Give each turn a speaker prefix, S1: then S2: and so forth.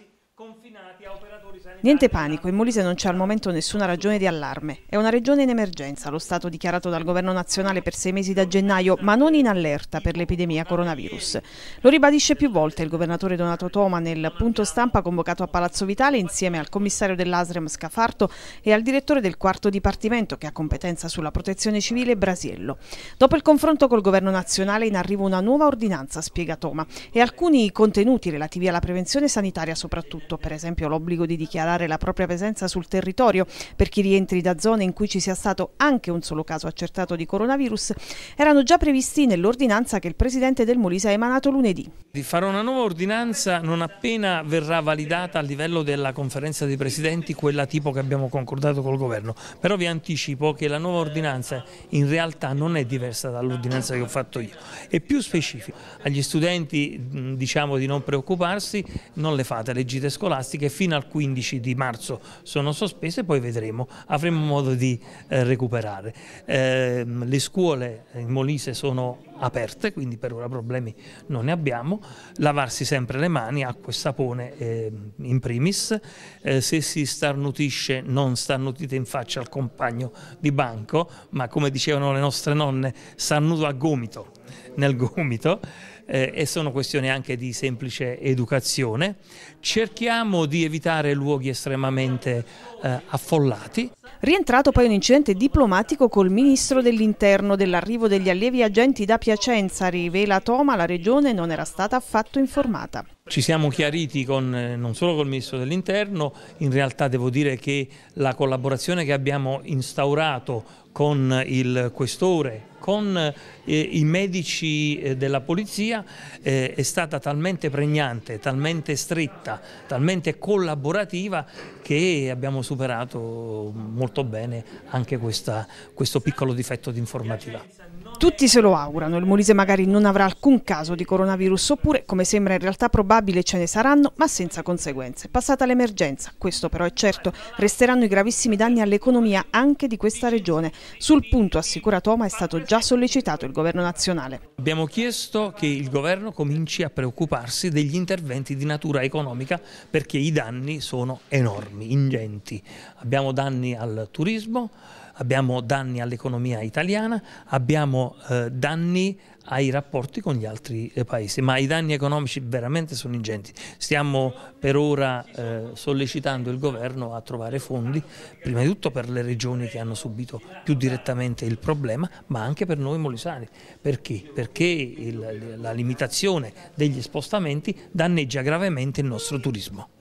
S1: sanitari.
S2: Niente panico, in Molise non c'è al momento nessuna ragione di allarme. È una regione in emergenza, lo stato dichiarato dal governo nazionale per sei mesi da gennaio, ma non in allerta per l'epidemia coronavirus. Lo ribadisce più volte il governatore Donato Toma nel punto stampa convocato a Palazzo Vitale insieme al commissario dell'Asrem Scafarto e al direttore del quarto dipartimento che ha competenza sulla protezione civile Brasiello. Dopo il confronto col governo nazionale in arrivo una nuova ordinanza, spiega Toma, e alcuni contenuti relativi alla prevenzione sanitaria soprattutto soprattutto per esempio l'obbligo di dichiarare la propria presenza sul territorio per chi rientri da zone in cui ci sia stato anche un solo caso accertato di coronavirus, erano già previsti nell'ordinanza che il Presidente del Molise ha emanato lunedì.
S1: Di fare una nuova ordinanza non appena verrà validata a livello della conferenza dei Presidenti, quella tipo che abbiamo concordato col Governo, però vi anticipo che la nuova ordinanza in realtà non è diversa dall'ordinanza che ho fatto io, è più specifica. Agli studenti diciamo di non preoccuparsi, non le fate, leggite scolastiche fino al 15 di marzo sono sospese, poi vedremo, avremo modo di eh, recuperare. Eh, le scuole in Molise sono aperte, quindi per ora problemi non ne abbiamo, lavarsi sempre le mani, acqua e sapone eh, in primis, eh, se si starnutisce non starnutite in faccia al compagno di banco, ma come dicevano le nostre nonne, starnuto a gomito, nel gomito, eh, e sono questioni anche di semplice educazione. Cerchiamo di evitare luoghi estremamente eh, affollati.
S2: Rientrato poi un incidente diplomatico col ministro dell'interno dell'arrivo degli allievi agenti da Piacenza, rivela Toma, la regione non era stata affatto informata.
S1: Ci siamo chiariti con, eh, non solo col Ministro dell'Interno, in realtà devo dire che la collaborazione che abbiamo instaurato con il Questore, con eh, i medici eh, della polizia eh, è stata talmente pregnante, talmente stretta, talmente collaborativa che abbiamo superato molto bene anche questa, questo piccolo difetto di informativa.
S2: Tutti se lo augurano, il Molise magari non avrà alcun caso di coronavirus oppure, come sembra in realtà probabile, ce ne saranno, ma senza conseguenze. Passata l'emergenza, questo però è certo, resteranno i gravissimi danni all'economia anche di questa regione. Sul punto, assicura Toma, è stato già sollecitato il governo nazionale.
S1: Abbiamo chiesto che il governo cominci a preoccuparsi degli interventi di natura economica perché i danni sono enormi, ingenti. Abbiamo danni al turismo, abbiamo danni all'economia italiana, abbiamo eh, danni ai rapporti con gli altri eh, paesi, ma i danni economici veramente sono ingenti. Stiamo per ora eh, sollecitando il governo a trovare fondi, prima di tutto per le regioni che hanno subito più direttamente il problema, ma anche per noi molisani. Perché? Perché il, la limitazione degli spostamenti danneggia gravemente il nostro turismo.